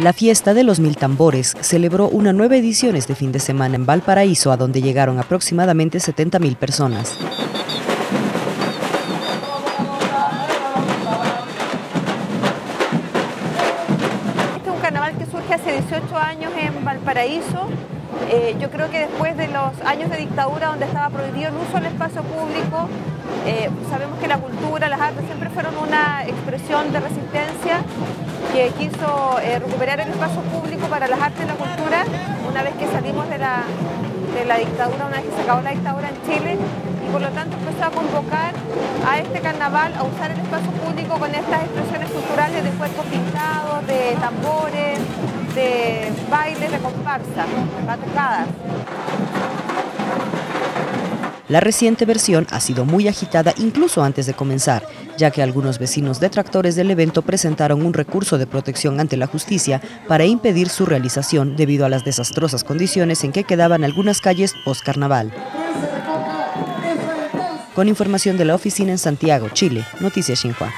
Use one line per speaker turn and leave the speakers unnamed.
La fiesta de los mil tambores celebró una nueva edición este fin de semana en Valparaíso, a donde llegaron aproximadamente 70 mil personas.
Este es un carnaval que surge hace 18 años en Valparaíso. Eh, yo creo que después de los años de dictadura donde estaba prohibido el uso del espacio público, eh, sabemos que la cultura, las artes siempre fueron una expresión de resistencia que quiso eh, recuperar el espacio público para las artes y la cultura una vez que salimos de la, de la dictadura, una vez que se acabó la dictadura en Chile y por lo tanto empezó a convocar a este carnaval a usar el espacio público con estas expresiones culturales de cuerpos pintados, de tambores, de bailes, de comparsa, batucadas.
La reciente versión ha sido muy agitada incluso antes de comenzar, ya que algunos vecinos detractores del evento presentaron un recurso de protección ante la justicia para impedir su realización debido a las desastrosas condiciones en que quedaban algunas calles post-carnaval. Con información de la oficina en Santiago, Chile, Noticias Xinhua.